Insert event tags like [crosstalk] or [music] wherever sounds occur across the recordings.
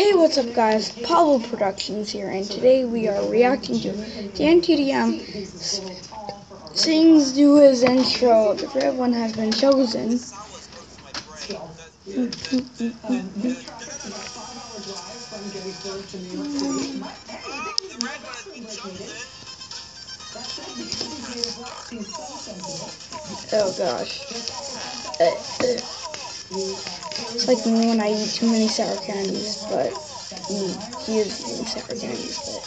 Hey, what's up, guys? Pablo Productions here, and today we are reacting to DanTDM sings do his intro. The red one has been chosen. oh gosh. Uh, uh. It's like me when I eat too many sour candies, but he, he is eating sour candies, but.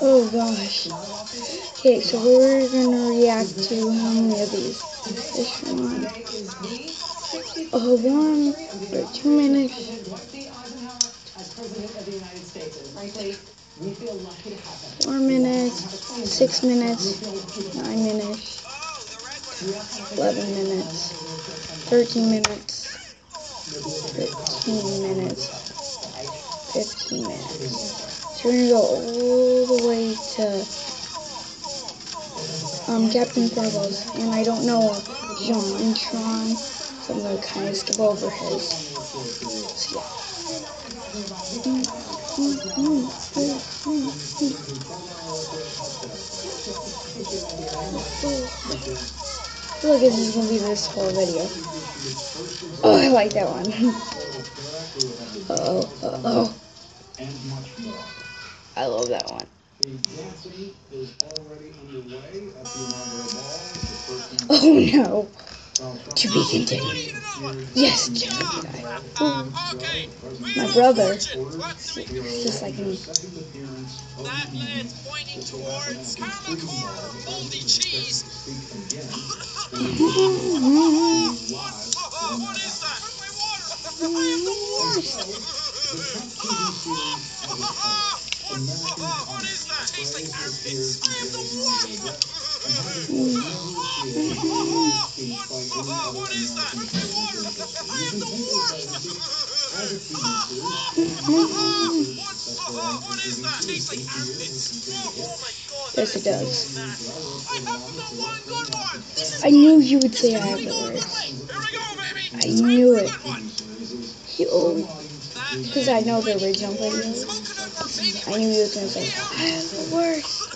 Oh gosh. Okay, so we're gonna react to how many of these? This one. Oh, one or two minutes. Four minutes, six minutes, nine minutes, eleven minutes, thirteen minutes, fifteen minutes, fifteen minutes. So we're gonna go all the way to um, Captain Corvos, and I don't know JonTron, so I'm gonna kind of skip over his. So yeah. Look, this is gonna be this whole video. Oh, I like that one. [laughs] uh oh, uh oh. I love that one. [laughs] Oh no. To be continued. Yes, Jedi. My brother. Just like me. That man's pointing towards moldy cheese. [laughs] what is that? I am the worst! [laughs] what is that? Tastes like armpits. I am the worst! Yes, it does. I knew you would say I have the worst. I knew it. Because I know the original videos. I knew you was gonna say I have the worst.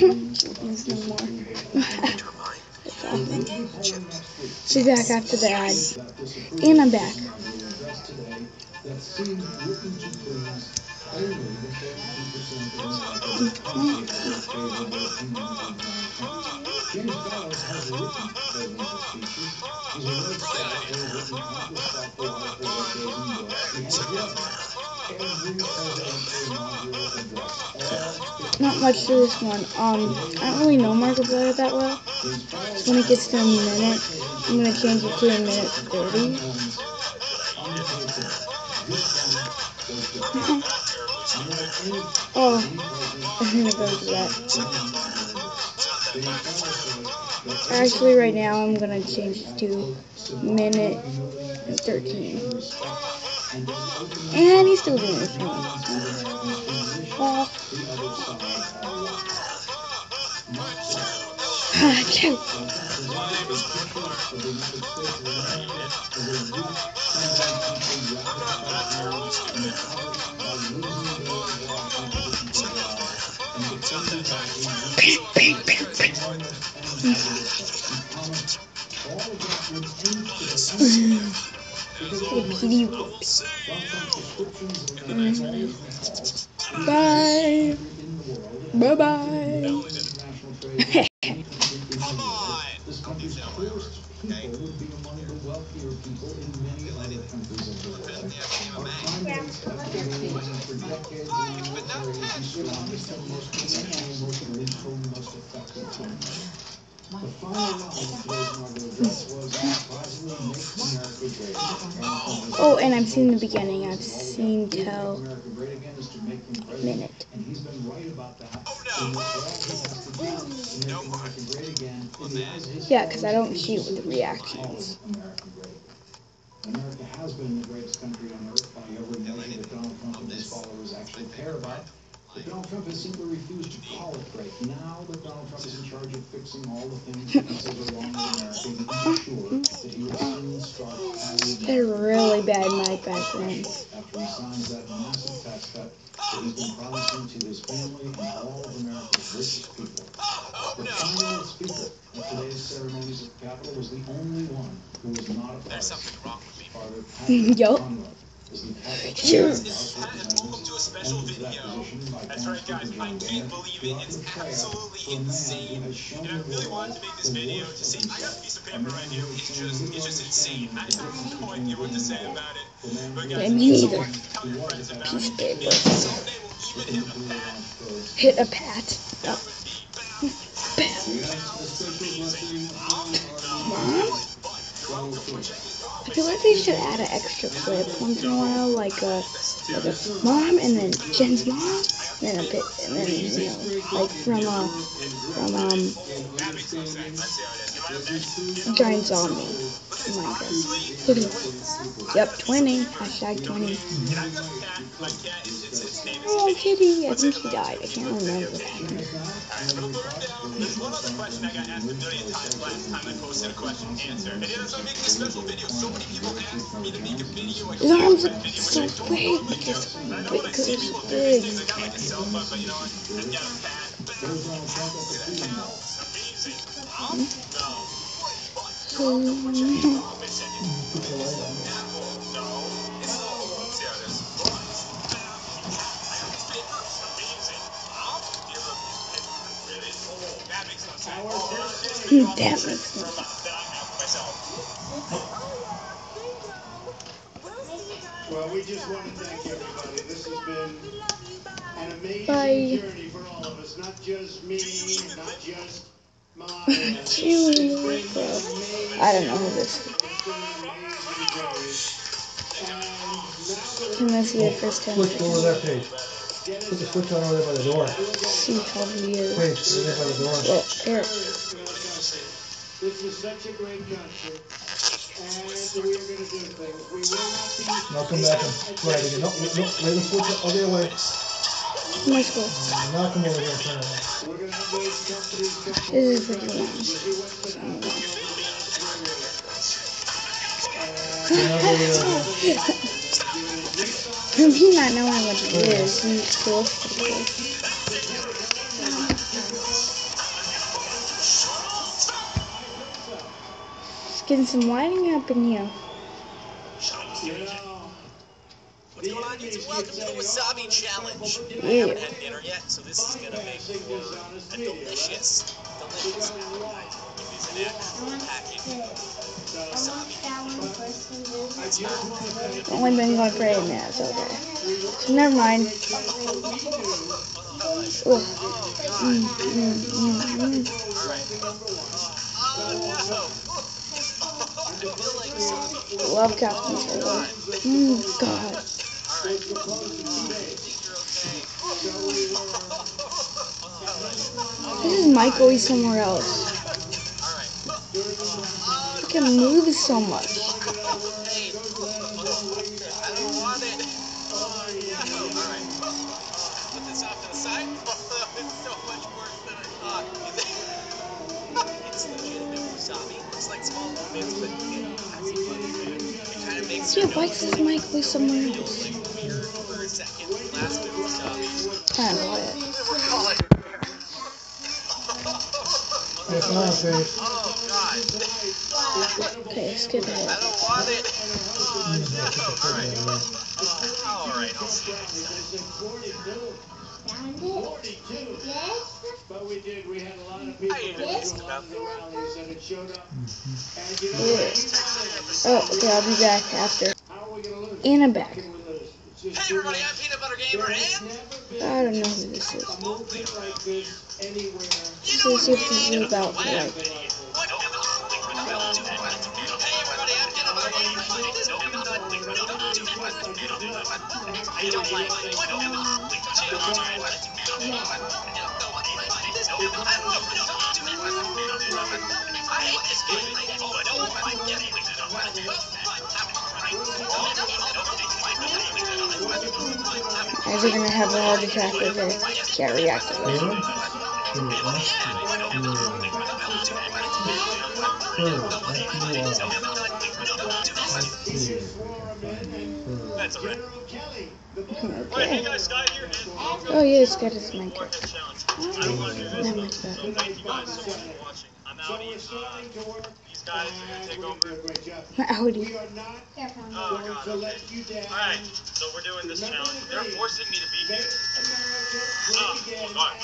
beans no more. She's back after the ad. And I'm back. Not much to this one. Um, I don't really know Markiplier that well. So when it gets to a minute, I'm gonna change it to a minute 30. [laughs] oh, I'm gonna go to that. Actually, right now, I'm gonna change it to minute 13. And he's still doing thing. Oh. Achoo. PD Bye. Bye bye. [laughs] and I've seen the beginning. I've seen till minute. Yeah, because I don't shoot with the reactions. America has been the greatest country on earth by every measure that Donald Trump and his followers actually care about. But Donald Trump has simply refused to call it great. Now that Donald Trump is in charge of fixing all the things that he says are wrong with America, he can be sure that he will soon start calling They're really bad mic backgrounds. after he signs that massive tax cut that he's been promising to his family and all of America's richest people. The final speaker at today's ceremonies at the Capitol was the only one who was not a part of something wrong with me. Father Patrick [laughs] Yup. Conroy is the Catholic Sure. Church of Pat has pulled up to a special video. That's right, guys. I can't believe it. It's absolutely for a man who insane. And I really wanted to make this video to see. of I got a piece of paper right here. It's just, it's just insane. I have no idea what to say about it. bad. The man But guys, Yeah, has me it's either. tell your friends about Piece it. of paper. Someday we'll even hit a nuclear pat. launch codes. Hit a pat. Oh. A. I feel like they should add an extra clip once in a while, like a, like a mom and then Jen's mom, and then a bit, and then you know, like from uh, from um? Giant Zombie. Minecraft. Look at it. Yep, 20. Hashtag 20. I've got a cat. My cat is, its, its name is Oh, Kitty. I think he died. I can't remember what happened. There's one other I got asked a million times last time I posted a question and answer. And making a special video, so many people asked me. I make a so big because, I know I I phone, know what? I've. Amazing. No. Well, we just want to thank everybody. This has been an amazing Bye. journey for all of us, not just me, not just Melania. It's Chew. been an amazing I don't know who this is. It's been an amazing journey. And now that Can I see it first 10 Switch over seconds? that page. Put the switch on over there by the door. See how he is. Wait, over there by the door. Well, there. This was such a great country. And we are going to do things. We will not be. Now come back and try it again. No, no, no, lay the switch up, other way. My school. This is pretty long. Again. From he not knowing what it is, he's cool. Pretty cool. Getting some lighting up in here. You know, What's going on, YouTube? Welcome to the Wasabi Challenge. I haven't had dinner yet, so this is gonna make for a delicious, delicious appetite. It is an actual packet of wasabi. Only been going for eight minutes, okay. So never mind. Ugh. Mm, mm, mm, mm. Oh no! I feel like wasabi. Love Captain Taylor. Mm, God. You're? This is Mike always somewhere else. He can move so much. It's so much worse than I thought. it's wasabi. I don't know it. We're calling. Hey, come on, Paige. Oh. Okay, skip I ahead. don't want it. Oh no. Alright. Alright, I'll see you next time. 42. But we did. We had a lot of people I going it. to a lot of the rallies, and it showed up. And you know, Yeah. Oh, okay, I'll be back after. how are we going to lose? And I'm back. Can we lose? It's just Hey everybody, much. I'm Peanut Butter There Gamer has and never been I don't know who this is. a movement like this anywhere. you So know let's what see if we this need? is about Wow. like Guys are gonna have a heart attack if they can't react to this. Taylor? Taylor, last year. Taylor. Third, that's you are. That's Taylor. Third. General Kelly, the boy. Wait, hey Okay. guys, Scott here. and Oh yeah, it's got his mic. Warhead I don't want to. That better. So thank you guys so much for watching. I'm So Audi. we're starting to work. these guys are gonna take over. doing a great job. My Audi. We are not Oh going god. to let you down. Alright, so we're doing this challenge. They're forcing me to be here. America Oh, great again. alright.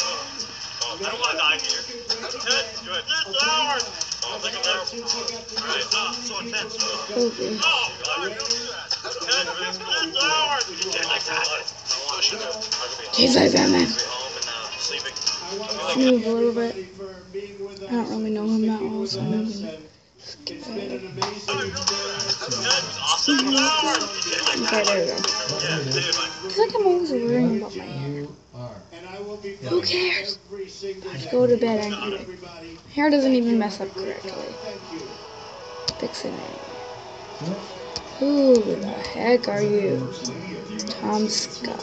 Oh, I don't want to die here. Good, good. Get Howard! Oh, thank you very much. Alright, oh, so intense. Oh, Okay. God, don't do that. Ted, please, get Howard! Yeah, like that. I want to shoot him. I'm gonna be He's like Batman. home and uh, sleeping. I want to Move a little bit. everybody for being I don't really know him that well, so I'm gonna and It's been an amazing was awesome. Okay, there we go. Yeah, dude, like, I'm always worrying about my hair. I Who cares? single. Go to bed anyway. Hair doesn't even mess up correctly. time. Thank you. Fix it. Who the heck are you? Tom Scott.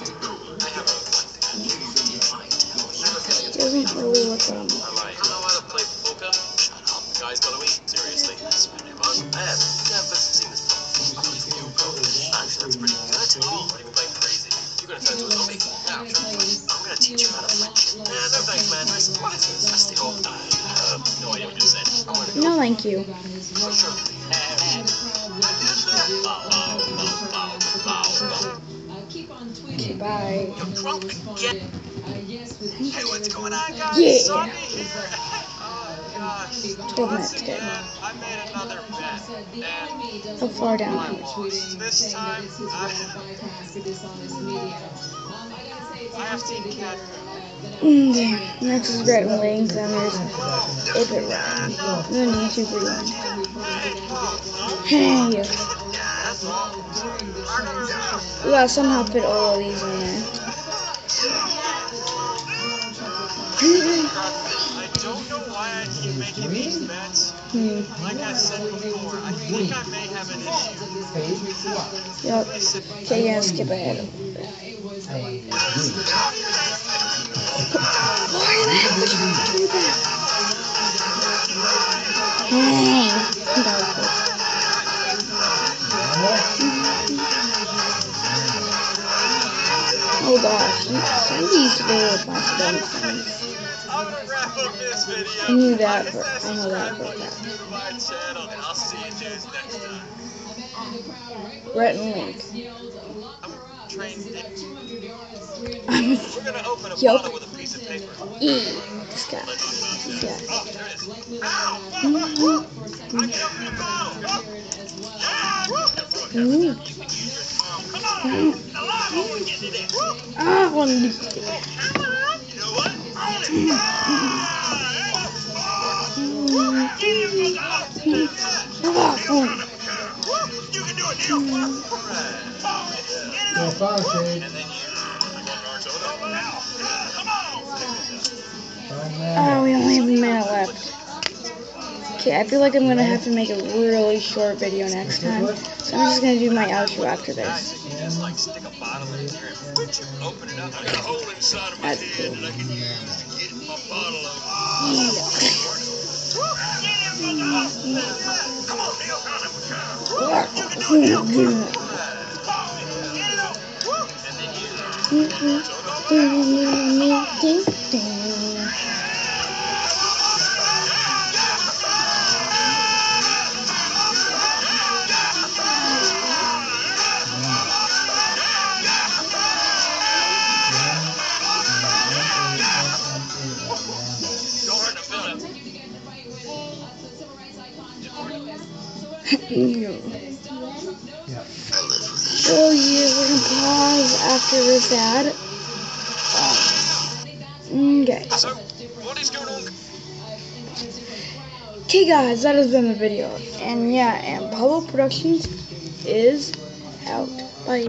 Doesn't really look like I'm like, know how to play poker. Guys gotta eat, pretty much. I have never seen this before. Actually, that's pretty good. Oh, not even like crazy. You're gonna turn into a zombie. Yeah, I'm gonna teach you how to flinch. Nah, no thanks, man. What is this? That's the whole. Uh, no idea what you said. I wanna go. No, thank you. For sure. Okay, bye. You're drunk again. Hey, what's going on, guys? Yeah. Zombie here. Oh, gosh. Twelve minutes, good. I made another bet. And How far down? I lost. This time, I, I have to eat cat food. Mm. Next is Red Wings, and there's Ape It Ryan. And then YouTube Rewind. Hey, we gotta somehow fit all of these in there. [laughs] I don't know why I keep making these bets. Like I said before, I think I may have an issue. Yep. You're gonna skip ahead a little bit. I like it. Why the hell would you do that? Dang. That was close. Oh gosh, you- some of these stomach things. I'm gonna wrap up this video. I knew that Like for- said, I know that for a to fact. my channel, and I'll see you dudes next time. Rhett and Link. I'm trained Dick. I'm We're gonna open a Yup. bottle with a piece of paper. E. This guy. This guy. Oh, there it is. Ooh. I want to do Ah, So far, Shade. Oh, we only have a minute left. Okay, I feel like I'm gonna have to make a really short video next time. So I'm just gonna do my outro after this. Just like stick Oh yeah, we're gonna pause after this ad. What is going on? Okay guys, that has been the video. And yeah, and Pablo Productions is out. Bye.